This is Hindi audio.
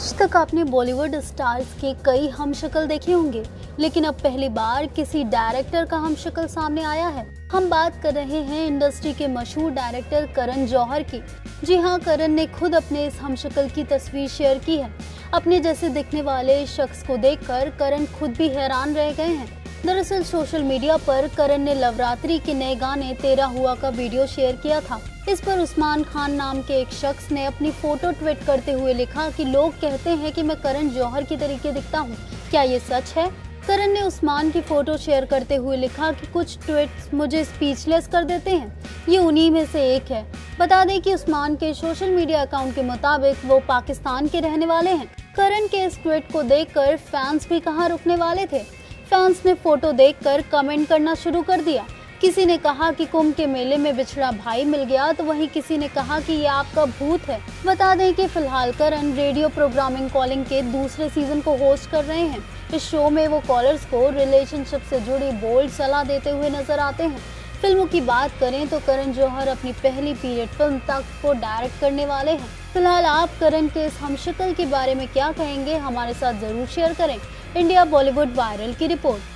आज तक आपने बॉलीवुड स्टार्स के कई हम शक्ल देखे होंगे, लेकिन अब पहली बार किसी डायरेक्टर का हम शक्ल सामने आया है। हम बात कर रहे हैं इंडस्ट्री के मशहूर डायरेक्टर करण जौहर की। जी हाँ करण ने खुद अपने इस हम शक्ल की तस्वीर शेयर की है। अपने जैसे दिखने वाले शख्स को देखकर करण खुद भी हैरान रह गए हैं। दरअसल सोशल मीडिया पर करण ने लवरात्रि के नए गाने तेरा हुआ का वीडियो शेयर किया था। इस पर उस्मान खान नाम के एक शख्स ने अपनी फ़ोटो ट्वीट करते हुए लिखा कि लोग कहते हैं कि मैं करण जौहर की तरीके दिखता हूँ। क्या ये सच है? करण ने उस्मान की फ़ोटो शेयर करते हुए लिखा कि कुछ ट्वीट मुझे स्पीचलेस कर देते हैं। ये उन्हीं में से एक है। बता दें कि उस्मान के सोशल मीडिया अकाउंट के मुताबिक वो पाकिस्तान के रहने वाले हैं। करण के इस ट्वीट को देखकर फैंस भी कहाँ रुकने वाले थे? फैंस ने फ़ोटो देखकर कमेंट करना शुरू कर दिया। किसी ने कहा कि कुंभ के मेले में बिछड़ा भाई मिल गया तो वहीं किसी ने कहा कि ये आपका भूत है। बता दें कि फ़िलहाल करण रेडियो प्रोग्रामिंग कॉलिंग के दूसरे सीज़न को होस्ट कर रहे हैं। इस शो में वो कॉलर्स को रिलेशनशिप से जुड़ी बोल्ड सलाह देते हुए नज़र आते हैं। फ़िल्मों की बात करें तो करण जौहर अपनी पहली पीरियड फ़िल्म तक को डायरेक्ट करने वाले हैं। फ़िलहाल आप करण के इस हमशक्ल के बारे में क्या कहेंगे, हमारे साथ ज़रूर शेयर करें। इंडिया बॉलीवुड वायरल की रिपोर्ट।